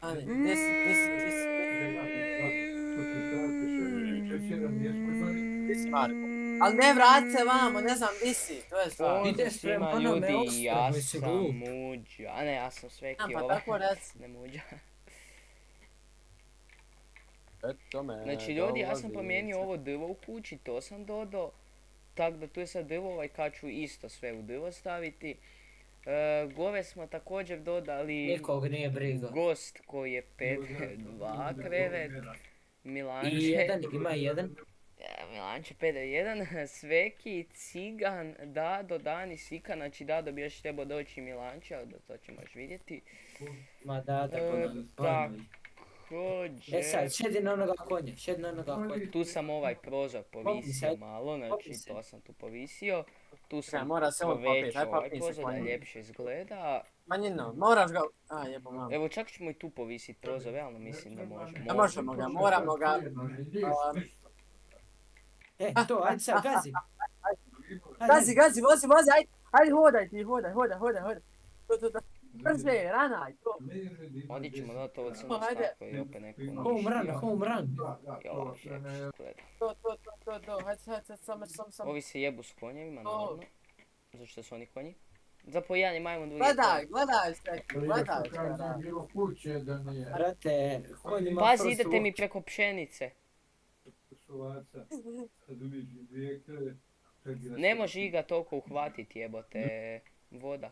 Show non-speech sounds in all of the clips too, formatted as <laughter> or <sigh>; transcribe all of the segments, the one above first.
Ani, gdje gdje gdje si, gdje Marko? Ali ne vrat se vamo, ne znam di si, to je stvar. Svima onome ljudi, ja sam? Muđa, a ne, ja sam Sveki, pa ovaj, tako reci. ne Muđa. Eto me, Znači ljudi, ja sam promijenio ovo drvo u kući, to sam dodao. Tako da tu je sad drvo, ovaj kad ću isto sve u drvo staviti. E, gore smo također dodali Nikog nije briga. gost koji je pet, dva krevet, Milanče, I jedan, ima jedan. e, Milanče PD1, <laughs> Sveki, Cigan, Dado, Dani, Sika, znači Dado bi još trebao doći i Milanče, ali da to ćemo još vidjeti. Ma da, tako E, nam. Tak. Također. E sad, šedi na onoga konja, šedi na onoga konja. tu sam ovaj prozor povisio malo, znači to sam tu povisio. Tu sam mora se povećao ovaj prozor da konjem. ljepše izgleda. Manjino, moraš ga... A, jebo mam. Evo čak ćemo i tu povisiti prozor, realno mislim da možemo. Ne možemo ga, moramo ga... a, E, to, ajde sad, gazi. Gazi, gazi, vozi, vozi, ajde, ajde hodaj ti, hodaj, hodaj, hodaj, hodaj. To, to, to. Brže, ranaj, to. Ovdje ćemo ovo crno Ajde. staklo i opet neko Home run, home run. Jo, ljepše izgleda. To, to, to, to, to, hajde, hajde, hajde, samo, samo, samo. Ovi se jebu s konjevima, O. naravno. Zato što su oni konji. Za po jedan je majmun, drugi je Gledaj, gledaj se, gledaj se. Brate, konj ima Pazi, idete mi preko pšenice. Ne može Iga toliko uhvatiti jebote voda.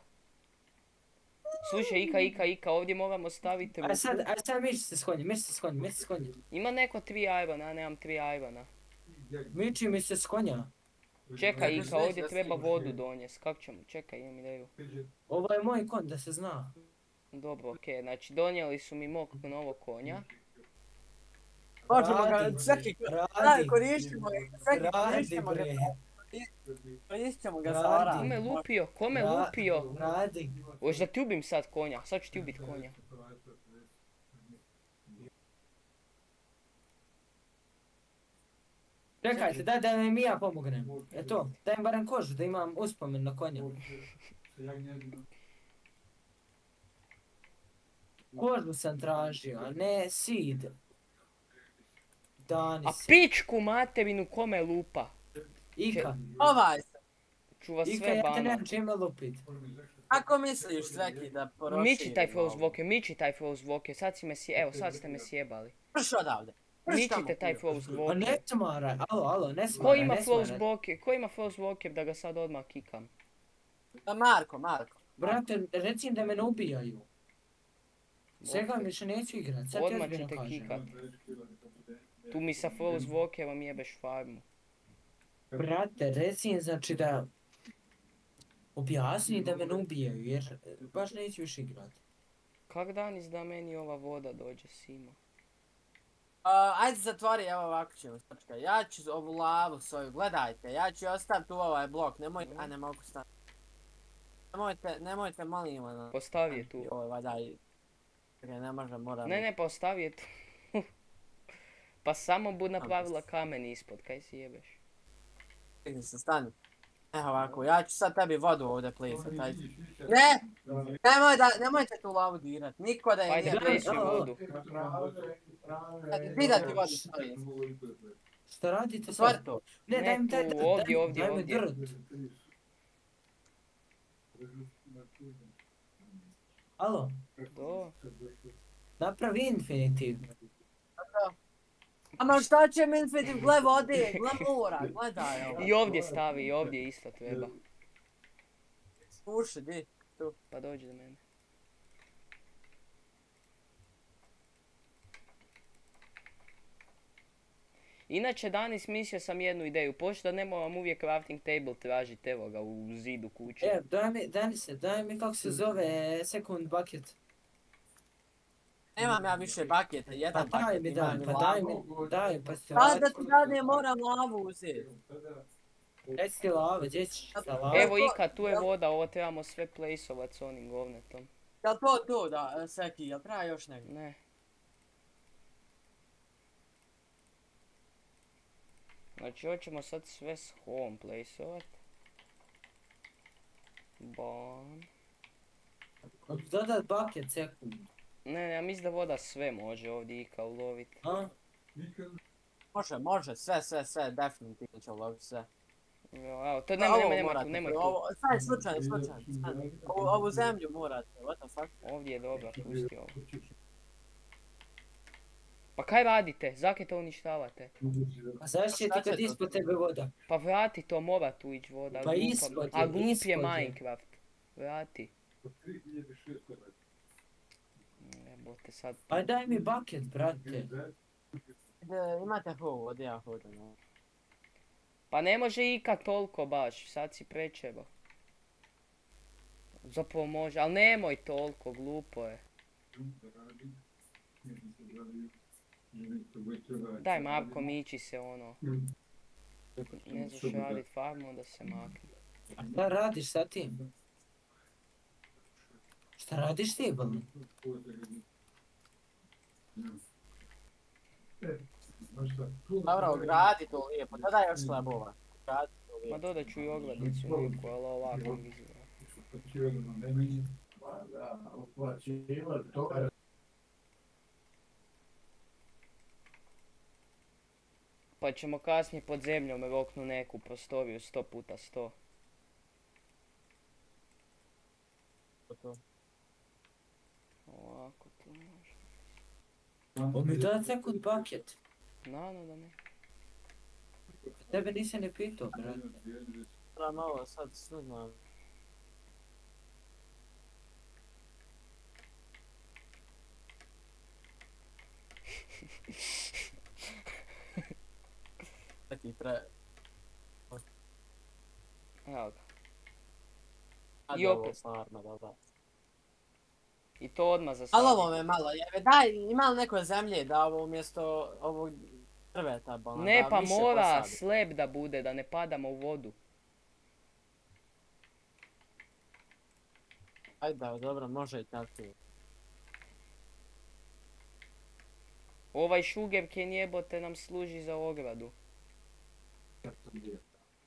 Slušaj, Ika, Ika, Ika, ovdje moramo staviti Aj sad, aj sad miši se s konjem, miši se s konjem, miši se s konjem. Ima neko tri ajvana, ja nemam tri ajvana. Miči mi se s konja. Čekaj Ika, ovdje treba vodu donijeti. Kako ćemo? Čekaj, imam ideju. Ovo je moj konj, da se zna. Dobro, okej, znači donijeli su mi mog novog konja. Možemo ga, Radi, Radi, daj, koristimo ga, svaki radi koristimo ga, bre, koristimo ga oranje. Kome lupio? Kome Ra- lupio? Radi. Hoćeš da ti ubim sad konja? Sad ću ti ubit konja. Čekajte, daj da mi ja pomognem. E to, daj mi barem kožu da imam uspomen na konja. Kožu sam tražio, a ne seed. Dani A pičku materinu kome lupa? Ika, Ovaj se. Čuva Ika, sve ja te nemam čime lupit. Ako misliš sveki da proširimo? Miči taj Frost Walker, miči taj Frost Walker, sad si me sje... Evo, sad ste me sjebali. Prš odavde. Mičite taj Frost Pa Walker. ne smaraj, alo, alo, ne Ko smaraj, ima smaraj. Walker? Ko ima Frost Walker da ga sad odmah kikam? Da, Marko, Marko. Brate, reci im da me ne ubijaju. Svega više neću igrat, sad ti Odmah ću ozbiljno te kažem. kikat. Tu mi sa Frost Walkerom jebeš farmu. Brate, reci im znači da objasni da me ne ubijaju, jer baš neću više igrat. Kak dan da meni ova voda dođe sima? A, ajde zatvori, evo ovako ćemo točka. Ja ću ovu lavu svoju, gledajte, ja ću ostaviti tu ovaj blok, nemojte, a ne mogu staviti. Nemojte, nemojte molim ono. Postavi je tu. Joj, valjda, Čekaj, ne može, moram. Ne, ne, postavi je tu. <laughs> Pa samo bud napravila kamen ispod, kaj si jebeš? Stigni se, stani. Evo ovako, ja ću sad tebi vodu ovdje plisat, ajde. Ne! Nemoj da, nemojte tu lavu dirat, niko da je Ajde, nije plisi plisao. vodu. Ti da ti vodu stavim. Šta radite sad? To. Ne, Ne, daj mi taj drd, ovdje, daj, ovdje, daj mi ovdje. drd. Alo, To. napravi infinitiv. Ama šta će mi infinitiv, gle vode, gle mora, <laughs> gledaj ovo. I ovdje stavi, i ovdje isto treba. Slušaj, di. Pa dođi do mene. Inače, danas mislio sam jednu ideju, pošto ne moram uvijek crafting table tražiti, evo ga, u zidu kuće. E, daj mi, daj mi se, daj mi kako se zove second bucket. Nemam ja više baketa, Pa jedan daj baket mi, daj, pa daj mi, daj, pa ste Pa da ti dadne moram lavu uzeti. Reci ti lave, gdje ćeš sa lave? Evo Ika, tu je voda, ovo trebamo sve plejsovat s onim govnetom. Jel to to da, e, Seki, jel treba još negdje? Ne. Znači, hoćemo sad sve s home plejsovat. Bon. Dodat bucket second. Ne, ne, ja mislim da voda sve može ovdje ika uloviti. A? Može, može, sve, sve, sve, definitivno će uloviti sve. Evo, evo, to nemoj, Ovo nemoj, nemoj tu, nemoj tu. Ovo, sad slučajno, slučajno, slučajno. Ovu, ovu zemlju morate, what the fuck? Ovdje je dobro, pusti ovo. Pa kaj radite? Zake to uništavate? A zašto je ti kad ispod tebe voda? Pa vrati to, mora tu ići voda. Pa glupa- ispod je, A glup je ispod je. Minecraft. Vrati. Jebote sad. Pa daj mi bucket, brate. Ide, imate hu, od ja hodam. Pa ne može ikak toliko baš, sad si prečebo. Zapravo može, ali nemoj toliko, glupo je. Daj Marko, miči se ono. Ne znaš radit farmu, onda se makni. A šta radiš sa tim? Šta radiš ti, boli? Dobro, gradi to lijepo, dodaj još slabova. Gradi to Ma lijepo. dodat ću i ogradicu neku, ali ovako mi izgleda. Pa ćemo kasnije pod zemljom roknu neku prostoriju 100 puta 100. to. Ovako tu može. On mi da sekund bucket. Naravno da ne. Tebe nisam ni pitao, brate. Moram malo sad, ne znam. Taki tre... Evo ga. Ajde I ovo opet. stvarno, dobro. I to odmah za Ali ovo me malo jebe, daj, ima li neko zemlje da ovo umjesto ovog drveta bolan, Ne, da pa mora posadi? slep da bude, da ne padamo u vodu. Ajde, da, dobro, može i tako. Ovaj sugarcane jebote nam služi za ogradu.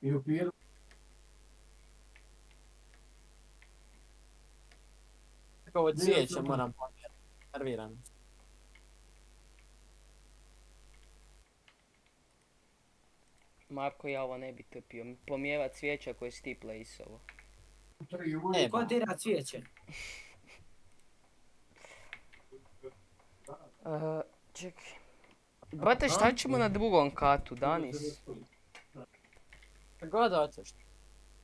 I u piru Ovo Nije cvijeće moram pomjeriti, nerviran. Marko, ja ovo ne bi trpio. Pomjeva cvijeća koje si ti plejsovo. E, ujutro. Ko dira cvijeće? Uh, čekaj. Brate, šta ćemo na drugom katu, Danis? God hoćeš.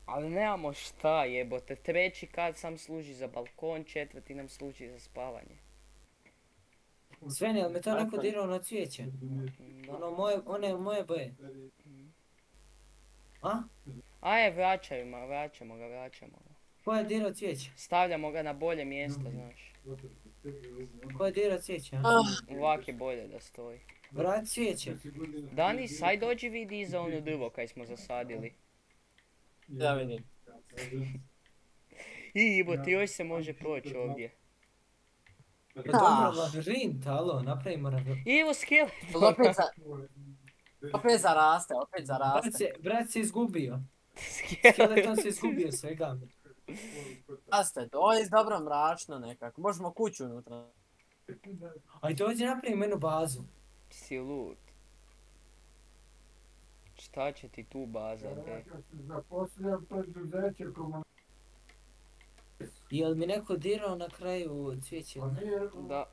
Ali nemamo šta jebote. Treći kat sam služi za balkon, četvrti nam služi za spavanje. Sveni, jel me to neko dirao na cvijeće? Da. Ono moje, one moje boje. A? Aje, vraćajmo, vraćamo ga, vraćamo ga. Ko je dirao cvijeće? Stavljamo ga na bolje mjesto, znaš. Ko je dirao cvijeće? a? Ah, Ovak je bolje da stoji. Vrat cvijeće. Danis, aj dođi vidi iza ono drvo kaj smo zasadili. Da vidim. I jebote, još se može proći ovdje. Pa dobro, labirint, alo, napravimo labirint. I evo skelet. Opet, za, opet zaraste, opet Brat zaraste. se, brat se izgubio. Skelet. Skeleton se izgubio svega mi. Raste, to je dobro mračno nekako. Možemo kuću unutra. Aj dođi napravimo jednu bazu. Si lud. Šta će ti tu baza, be? Zaposlio preduzeće. Jel mi neko dirao na kraju cvijeće? Pa nije Da.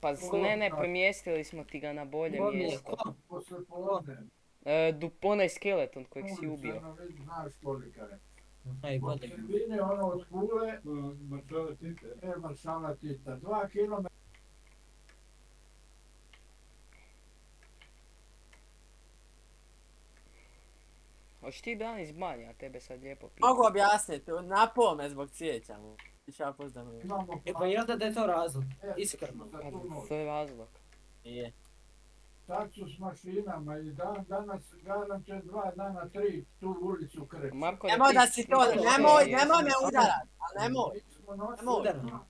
Pa ne, ne, premjestili smo ti ga na bolje mjesto. E, du, onaj skeleton kojeg si ubio. Ono već znaš kolika je. Aj, Od bolje. sredine ono od kule, e, maršala Tita, dva kilometra. Hoćeš ti dan iz banje, a tebe sad lijepo pitam. Mogu objasniti, napao me zbog cvijeća. mu. Ja pozdam. Imamo E pa jel da da je to razlog? Iskreno. noć. To je razlog. Nije. Sad su s mašinama i dan, danas, danas će dva dana, tri, tu ulicu kreću. Marko, Nemoj da si to, nemoj, nemoj me udarat, a nemoj. Nemoj. Udarno.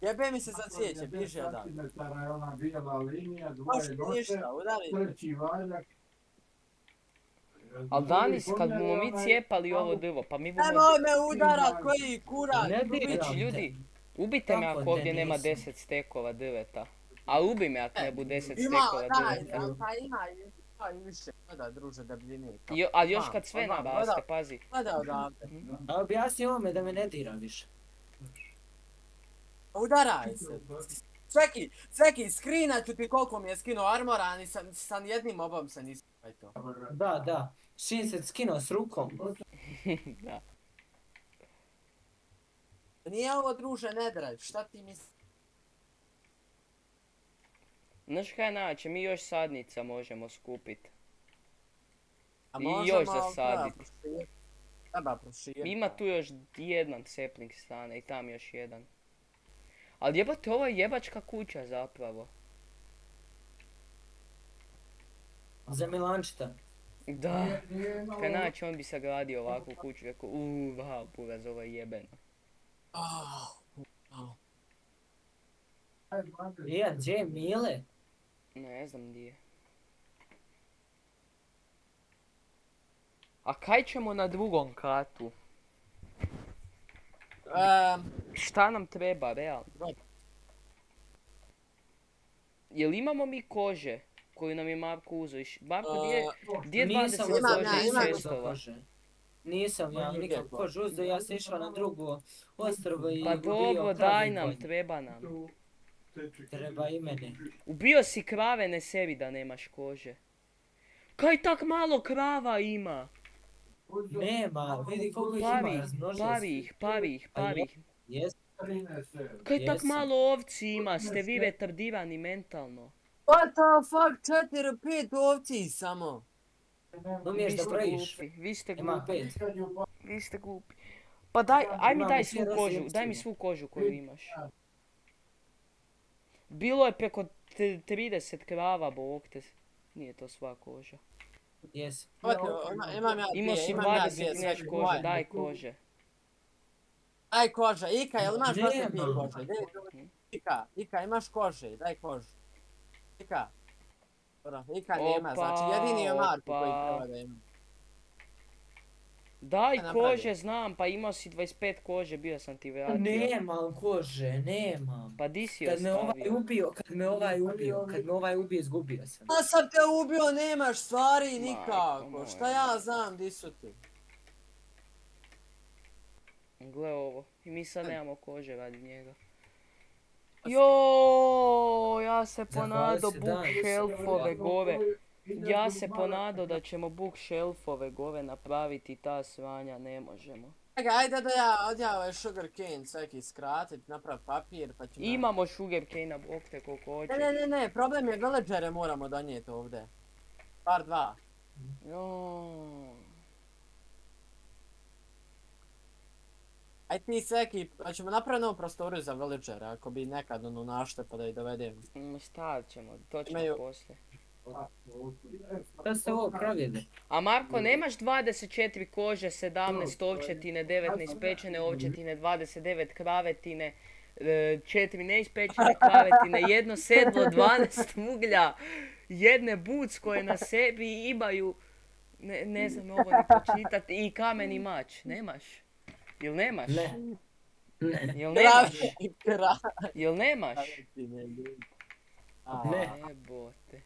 Jebe mi se za cvijeće, piše odavde. Centimetara je ona bijela linija, dvoje noće, treći valjak. Al Danis, kad bomo mi cijepali ovo drvo, pa mi bomo... Nemoj me udarat, koji kurac. Ne diram Znači ljudi, Ubite me ako ovdje nema nisam? 10 stekova drveta. A ubi me ako ne bude 10 Ima, stekova daj, drveta. a, pa ima, ima i više. Gledaj, druže, debljini. Jo, a još Ima, kad sve ima, gledaj, pazi. Gledaj odavde. A objasni ovome da me ne dira više. Udaraj se. Sveki, sveki, screenat ću ti koliko mi je skinuo armora, a ni sa, sa jednim mobom se nisam to. Da, da. Sin se skinuo s rukom. <laughs> da. Nije ovo druže nedraj, šta ti misliš? Znaš kaj naće, mi još sadnica možemo skupit. A I možemo, još zasadit. proširit. Ima tu još jedan sapling stane i tam još jedan. Ali jebate, ovo je jebačka kuća zapravo. Za Milančita. Da. Kaj naći, on bi sagradio ovakvu kuću, rekao, uuu, wow, buraz, ovo je jebeno. Ah, Ijan, gdje je Mile? Ne znam di je. A kaj ćemo na drugom katu? Ehm, Šta nam treba, realno? Jel imamo mi kože koju nam je Marko uzeo? Marko, gdje je, gdje je 20 Nisam Imam uzeo, ja, kože nisam ja lijepo. kožu uzeo, ja sam išao na drugo ostrovo i Pa dobro, daj nam, treba nam. Treba i mene. Ubio si krave, ne sebi da nemaš kože. Kaj tak malo krava ima? Nema, vidi koliko ih ima, pavi ih, pavi ih, Pa pavi ih. Jes, 13 eura. Kaj tak malo ovci ima, ste vi retardirani mentalno? What the fuck, četiri, pet ovci samo. umiješ da brojiš. vi ste glupi, vi ste glupi. Pa daj, aj mi daj svu kožu, daj mi svu kožu koju imaš. Bilo je preko t- 30 krava, bog te. Nije to sva koža. Jes. Imam ja Imao si imam ja 20 dvije, i neš kože, daj kože. Daj koža, Ika, jel imaš Nema. dosta ti kože? Daj- Ika, Ika, imaš kože, daj kožu. Ika. Dobro, Ika nema, znači jedini je Marko koji treba da ima. Daj kože, znam, pa imao si 25 kože, bio sam ti vratio. Nemam kože, nemam. Pa di si Kad me ovaj ubio, kad me ovaj ubio, kad me ovaj ubio, izgubio sam. Ja sam te ubio, nemaš stvari nikako. Šta ja znam, di su ti? Gle ovo, i mi sad nemamo kože radi njega. Jo, ja se ponado bookshelfove gore. Ja se ponado da ćemo bookshelfove gore napraviti ta sranja, ne možemo. Čekaj, ajde da ja, od ja ovaj sugar cane svaki skratit, naprav papir, pa ćemo... Imamo sugar cane bok te koliko Ne, hoćeš. ne, ne, ne, problem je villagere moramo donijeti ovdje. Par dva. Jo. Aj ti sveki, pa ćemo napraviti novu prostoriju za villagere, ako bi nekad ono našte pa da ih dovedem. Mm, Stavit ćemo, to ćemo Imaju- poslije. Šta ste ovo pravili? A Marko, nemaš 24 kože, 17 ovčetine, 9 neispečene ovčetine, 29 kravetine, 4 neispečene kravetine, jedno sedlo, 12 uglja, jedne buc koje na sebi imaju, ne, ne znam ovo ni pročitati, i kameni mač. Nemaš? Jel nemaš? Ne. Ne. Jel nemaš? Jel nemaš? A, Ne. Jebote.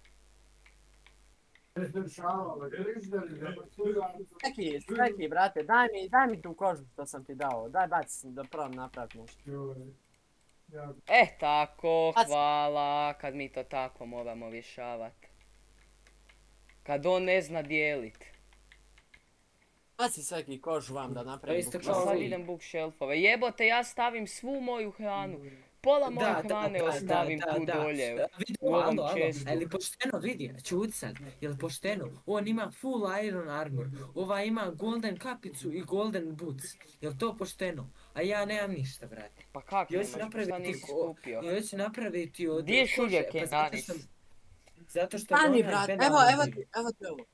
Sveki, brate, daj mi, daj mi tu kožu što sam ti dao. Daj baci da probam napraviti nešto. E tako, hvala, kad mi to tako moramo rješavat. Kad on ne zna dijelit. Baci sveki kožu vam da napravim. isto kao Sad idem bookshelfove. Jebote, ja stavim svu moju hranu. Pola moje hrane ostavim tu dolje. U ovom alo, alo, chestu. je li pošteno, vidi, čuti sad, je li pošteno? On ima full iron armor, ova ima golden kapicu i golden boots, je li to pošteno? A ja nemam ništa, brate. Pa kak Ja nemaš, šta napraviti nisi skupio? Ja ću napraviti od Di je kože, sugar cane, pa zato Danis? što- Zato što Stani, brate, evo, evo evo ovo.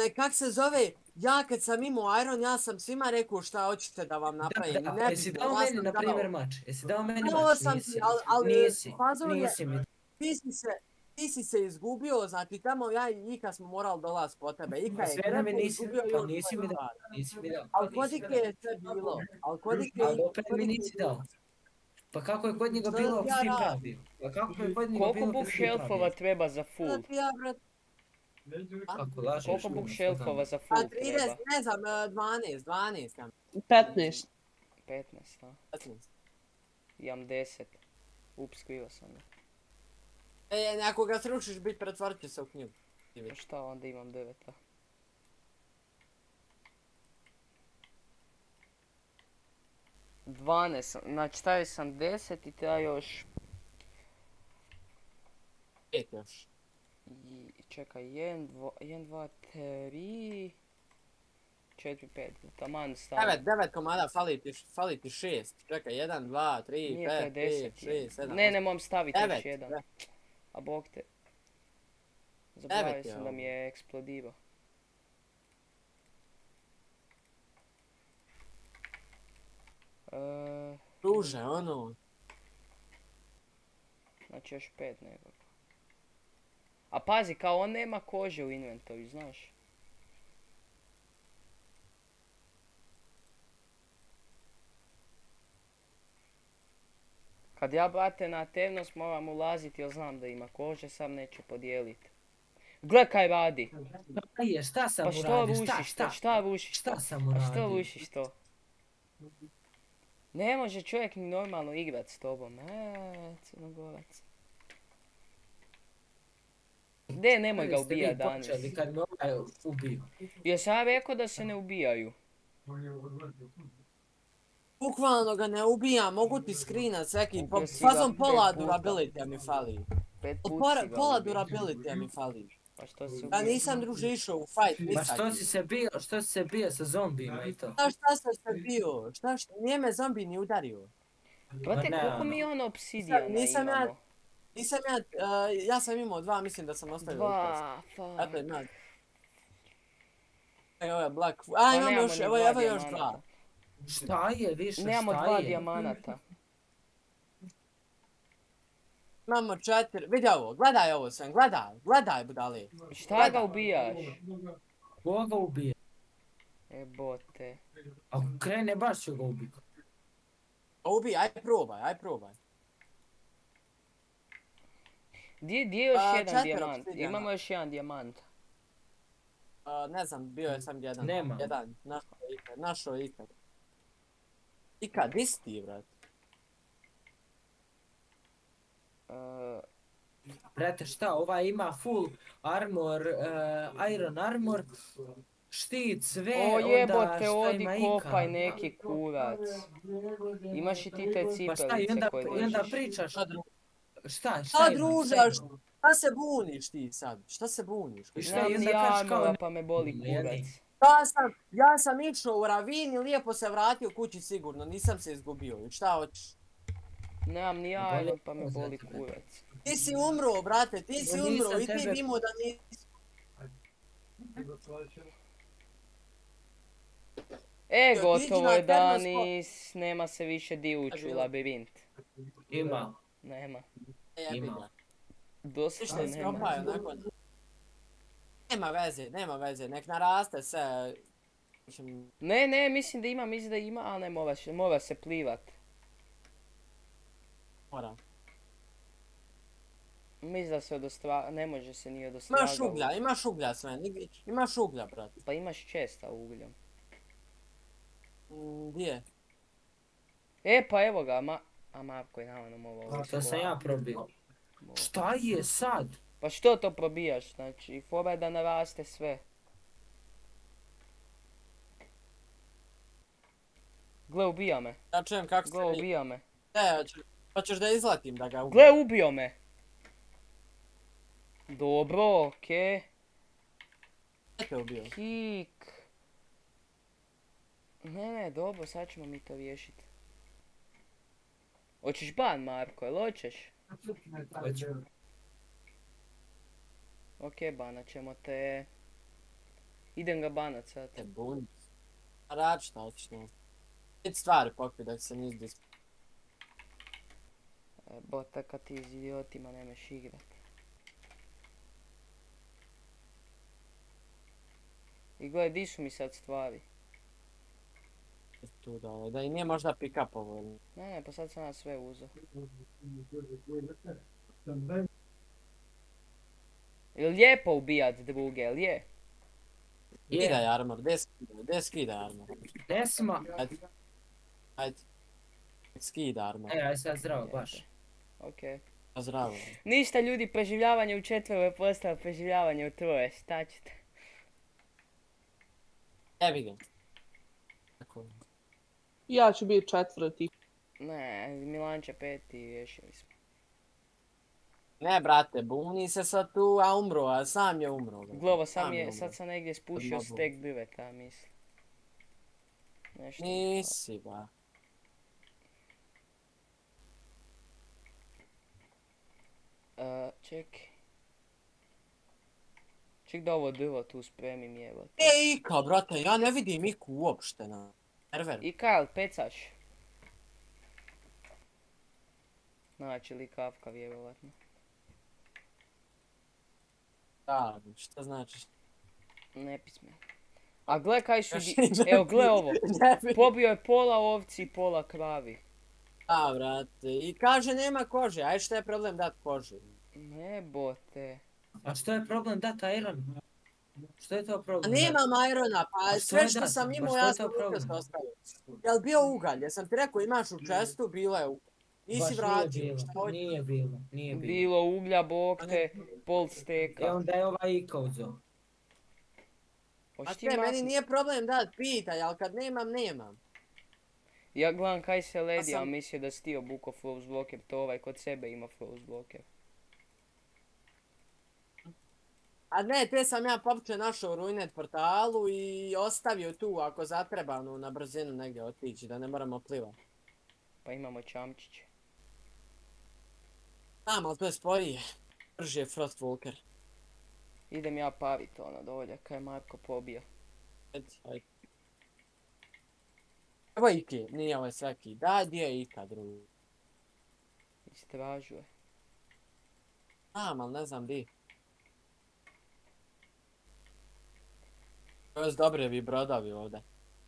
E, Kak se zove, ja kad sam imao Iron, ja sam svima rekao šta hoćete da vam napravim. Da, Ne da, jesi bitno, dao ja meni, na primjer, mač? Jesi dao meni Dao mač? sam Nisi. ti, al- ali Nisi, je- nisi mi. Ti si se, ti si se izgubio, znači tamo ja i Ika smo morali dolaz po tebe. Ika je Sve krepo nisi, izgubio i pa nisi mi dao, stvar. nisi mi dao. Al nisi kodike je sve bilo, al kodike Ali opet mi je nisi dao. Pa kako je kod njega bilo ako ja si pravio? Pa kako je kod njega Koliko bilo bookshelfova pravio? treba za full? Šta ti lažeš, Koliko bookshelfova za A full 30, treba? ne znam, e, 12, 12, ja 15. 15, a? 15. Imam 10. Ups, krivo sam. ga. E, ako ga srušiš, bit pretvorit će se u knjigu. Ti Pa šta onda imam 9, a? Dvanaest, sam- znači stavio sam 10 i treba još, Pet još. Čekaj, 1, 2, 3, 4, 5, taman stavio. 9, 9 komada, fali ti, fali ti 6. Čekaj, 1, 2, 3, Nije, to je 5, 5, 10. 6, 7, Ne, ne, moram staviti još 9. jedan. A bog te. Zaboravio sam da mi je eksplodirao. E, Druže, ono. znači još pet nekako. A pazi, kao on nema kože u inventoru, znaš. Kad ja, brate, na tevnost moram ulaziti jer znam da ima kože, sam neće podijeliti. Gle kaj radi. Šta je, šta sam Pa uradio? što Šta, rušiš šta? Šta rušiš to? Šta sam Pa uradio? što rušiš to? Ne može čovjek ni normalno igrat s tobom. E, crnogorac. De, nemoj ga ubijat danas. počeli kad me ovaj ubio. Jesam ja rekao da se ne ubijaju? Bukvalno ga ne ubijam, mogu ti screenat sveki, po, Ubio si ga fazom pola durability mi fali. Pola, durability mi fali. Pa što si Ja nisam druže išao u fight, Pa nisam. što si se bio, što si se bio sa zombijima i to? Šta, šta sam se bio? Šta, šta, nije me zombi ni udario. Brate, Ma koliko mi ono obsidijana Nisam ja- imamo? Nisam ja, uh, ja sam imao dva, mislim da sam ostavio. Dva, fuck. mad. Evo je black. A Pa imam još, evo, evo još dva. Šta je više, Nemamo šta dva je? dijamanata. Imamo četiri, vidi ovo, gledaj ovo sve, gledaj, gledaj budali. Šta ga ubijaš? Koga ubije? Ebote. Ako krene baš ću ga ubiti. Ubi, aj probaj, aj probaj. Di, di je još A, jedan dijamant? obsidijana. Imamo još jedan dijamant. Uh, ne znam, bio je sam jedan. Nema. Jedan, našo je ikad, našo je ikad. Ikad, di si ti, brat? E, Brate, šta, ovaj ima full armor, eh, iron armor, štit, sve, o onda jebote, šta odi kopaj neki kurac. Imaš i ti te Pa šta, i onda, cipelice koje i onda pričaš, Šta. Šta, šta imam, družaš? šta imam? Šta se buniš ti sad? Šta se buniš? I šta, ni onda kažeš kao, pa me boli kurac. Ja sam, ja sam išao u ravini, lijepo se vratio kući sigurno, nisam se izgubio. I šta hoćeš? Nemam ni iron pa me boli kurac. Ti si umro, brate, ti si Ja umro i ti tebe- mimo da nisi. E, gotovo je Danis, nema se više di ući u labirint. Ima, Nema. Ima. Ništa nema. Nema veze, nema veze, nek naraste sve. Mislim, Ne, ne, mislim da ima, mislim da ima, ali ne mora, se- mora se plivat. mora. Mislim da se odostra... ne može se ni odostraga. Imaš uglja, imaš uglja sve, imaš uglja, brate. Pa imaš česta ugljem. Mm, Di je? E, pa evo ga, ma... A Marko je naravno mogao to sam ja probio. Šta je sad? Pa što to probijaš, znači, fora da naraste sve. Gle, ubija me. Ja čujem kako Gle, se ubija me. E, hoću- hoćeš da izlatim da ga uglja. Gle, ubio me. Dobro, okej. Gdje te ubio? Kik. Ne, ne, dobro, sad ćemo mi to riješiti. Hoćeš ban, Marko, jel hoćeš? Hoću. Ok, banat ćemo te. Idem ga banat sad. Te. Rad šta hoćeš ne. Id stvari pokri da se nisi dis... E, Bota kad ti s idiotima nemaš igrat. I gledaj, di su mi sad stvari? Tu da, da i nije možda pick-up ovo. ili- Ne, ne, pa sad sam ja sve uzeo. Jel lijepo ubijat druge, jel je? Skidaj armor, gdje skidaj, gdje skidaj armor? Desma. Ajde. Ajde. Skidaj armor. E, aj sad zdravo, baš. Okej. A Zdravo. Ništa ljudi, preživljavanje u četvero je postalo preživljavanje u troje, šta ćete? Evi ga. Tako. Ja ću biti četvrti. Ne, Milan će peti i riješili smo. Ne, brate, buni se sad tu, a umro, a sam je umro. brate. Glovo, sam je, umro. sad sam negdje spušio stek drveta, mislim. Nešto. Nisi, ba. fali. E, ček. Ček da ovo drvo tu spremim jebote. E, Ika, brate, ja ne vidim Iku uopšte na serveru. I Kyle, pecaš? Znači li kavka vjerovatno. Da, šta znači? Ne pisme. A gle kaj su... Di- <laughs> Evo, gle ovo. <laughs> Pobio je pola ovci i pola kravi. Da, brate, i kaže nema kože, aj šta je problem dat kožu? Ne bote. A što je problem dat Iron? Što je to A problem? nemam Irona, pa A što sve što sam Pa imao što ja sam ukrst ostavio. Jel bio ugalj, jesam ti rekao imaš u čestu, bila je ugalj. Nisi Baš vratio, Nije šta bilo, hoćeš? nije bilo, nije bilo. Bilo uglja, bok Pa te, pol E steka. onda je ovaj Ika uzeo. A te, meni nije problem dat pitaj, ali kad nemam, nemam. Ja gledam kaj se ledi, sam- a mislio da si ti obuko froze blocker, to ovaj kod sebe ima blocker. A ne, te sam ja popče našao u Ruinet portalu i ostavio tu ako zatreba ono, na brzinu negdje otići, da ne moramo plivati. Pa imamo čamčiće. Znam, ali to je sporije. Brže je Frostwalker. Idem ja pavit ono dolje, kaj je Marko pobio. Evo Iki, nije ovaj svaki. Da, gdje je Ika drugi? Istražuje. Znam, ali ne znam di. Dobre vi brodovi ovdje.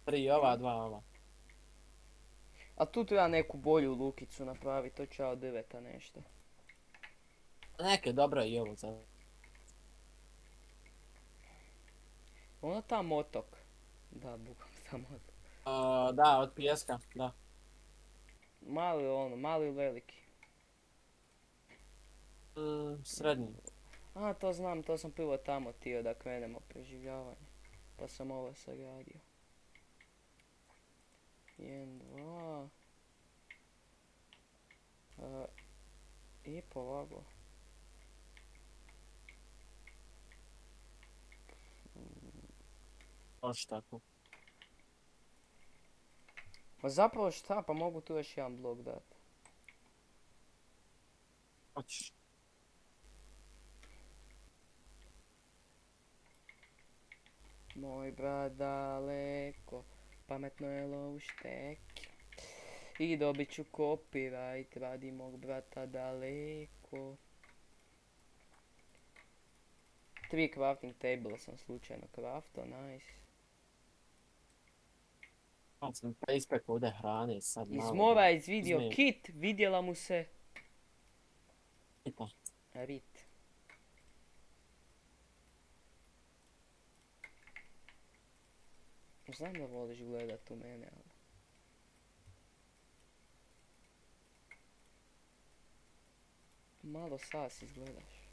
Tri ova, dva ova. A tu treba neku bolju lukicu napraviti, to ja od drveta nešto. Neke dobro i ovo za... Ono tam otok. Da, bukvalno tam otok. A, da, od pijeska, da. Mali ono, mali veliki. Mm, srednji. A, to znam, to sam prvo tamo tio da krenemo preživljavanje. Pa sam ovo sagradio. Jedan, dva. E, I polako. Baš tako. Ma zapravo šta, pa mogu tu još jedan blok dati. Hoćeš. Moj brat daleko, pametno je lovu. I dobit ću copyright radi mog brata daleko. Tri crafting table sam slučajno crafto, nice. Sad sam preispek ovdje hrane, sad Iz malo. mora je izvidio kit, vidjela mu se Pita. Znam da voliš gledat u mene, ali... Malo sas izgledaš.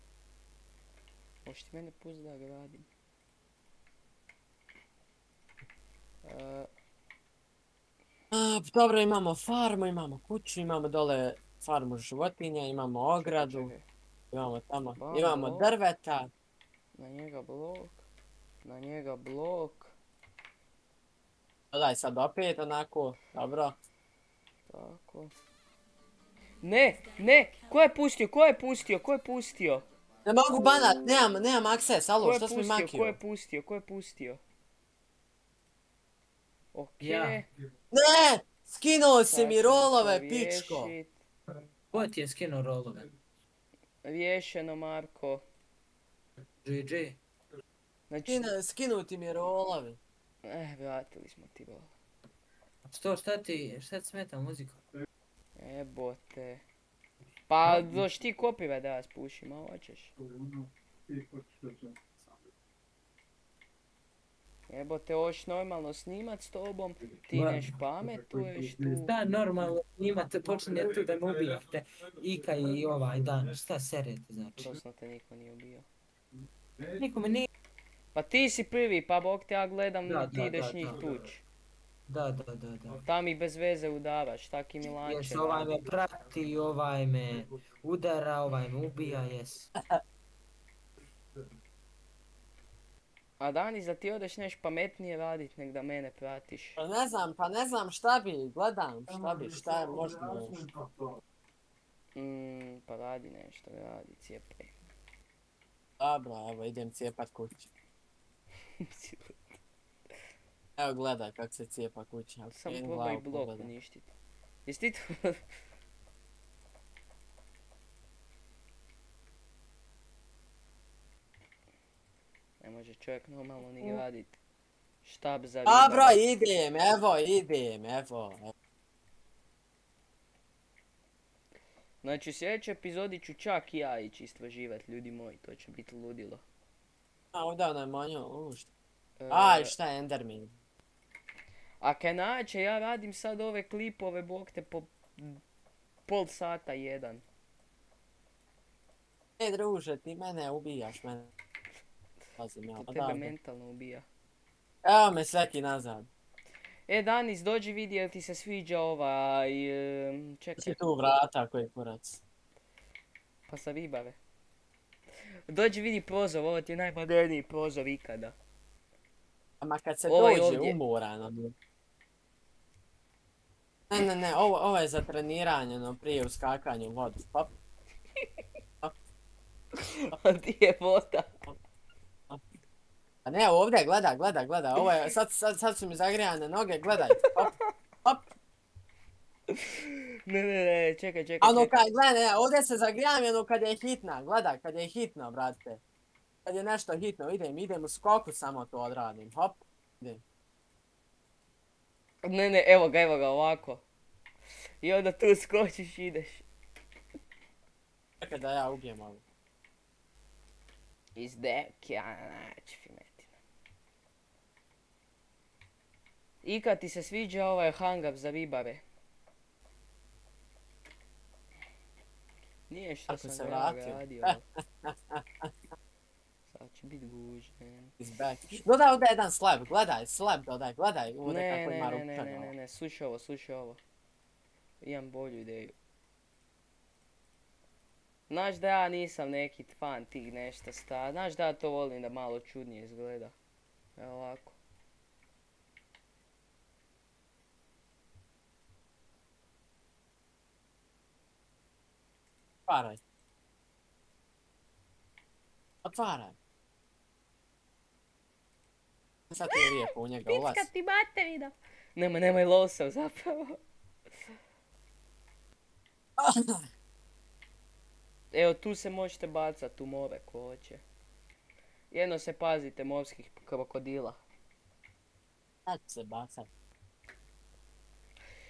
Možeš ti mene pust da gradim? E, A, dobro, imamo farmu, imamo kuću, imamo dole farmu životinja, imamo ogradu, čekaj, imamo tamo, Bano. imamo drveta. na njega blok, na njega blok, Dodaj sad opet onako, dobro. tako. Ne, ne, ko je pustio, ko je pustio, ko je pustio? Ne mogu banat, nemam, nemam akses, alo, je što mi pustio, makio? ko je pustio, ko je pustio? Okej. Ja. Ne! Skinuo si mi rolove, pičko! Ko ti je skinuo rolove? Riješeno, Marko. GG. Znači, Skinu, skinuti mi rolove. Eh, vratili smo ti bol. Što, šta ti, šta ti smeta muzika? Jebote. Pa, doš ti kopive da ja spušim, a hoćeš? Jebote, hoćeš normalno snimat s tobom, ti neš pametuješ tu. Da, normalno, imate, počinje tu da me ubijate. Ika i ovaj dan, šta serete, znači? Doslovno te niko nije ubio. Nikome nije. Pa ti si prvi, pa bok te ja gledam, Da, ti da, ideš da, njih da. tuć. Da, da, da, da. Tam ih bez veze udavaš, taki Milanče. Jes, ovaj me prati, ovaj me udara, ovaj me ubija, jes. A Danis, da ti odeš neš pametnije radit nek da mene pratiš. Pa ne znam, pa ne znam šta bi, gledam, šta bi, šta je možda nešto. Mm, pa radi nešto, radi, cijepaj. Dobro, evo idem cijepat kuću. <laughs> Evo gledaj kako se cijepa kuća. Sam okrenim probaj blok uništit. Jesi ti to? <laughs> Ne može čovjek normalno ni radit. Štab za Dobro, ribare. idem, evo, idem, evo. evo. Znači u sljedećoj epizodi ću čak i ja ići istraživat, ljudi moji, to će biti ludilo. A ovdje onaj manjo, u šta? E, Aj, šta je Enderman? A kaj naće, ja radim sad ove klipove, bog te, po pol sata jedan. E, druže, ti mene ubijaš, mene. Pazim ja, tebe mentalno ubija. Evo me sveki nazad. E, Danis, dođi vidi jel ti se sviđa ovaj... Čekaj, Si tu vrata koji kurac. pa sa ribave. Dođi vidi prozor, ovo ti je najmoderniji prozor ikada. Ma kad se Ovaj dođe, ovdje. umorano mi. je. Ne, ne, ne, ovo, ovo je za treniranje, no prije uskakanja u vodu. Hop, A <laughs> di je voda? A ne, ovdje, gledaj, gledaj, gledaj, ovo je, sad, sad, sad su mi zagrijane noge, gledaj, hop, hop. Ne, ne, ne, čekaj, čekaj, čekaj. kad, gledaj, ne, ovdje se zagrijavam ono kad je hitna, gledaj, kad je hitno, brate. Kad je nešto hitno, idem, idem u skoku samo to odradim, hop. Idem. Ne, ne, evo ga, evo ga, ovako. I onda tu skočiš i ideš. Čekaj da ja ubijem ovo. Iz dekja, naći fimetina. I kad ti se sviđa ovaj hang-up za ribare? Nije što Ako sam se vratio. radio. <laughs> Sad će bit back. Dodaj ovdje jedan slab, gledaj, slab dodaj, gledaj ovdje Ne, kako ne, ima ne, ne, ne, ne, ne, slušaj ovo, slušaj ovo. Imam bolju ideju. Znaš da ja nisam neki fan tih nešto sta, znaš da ja to volim da malo čudnije izgleda. Evo ovako. Otvaraj. Otvaraj. Sad ti je lijepo u njega ulaz. ti materina! Nemoj, nemoj losa zapravo. <laughs> Evo tu se možete bacat u more ko hoće. Jedno se pazite morskih krokodila. Sad se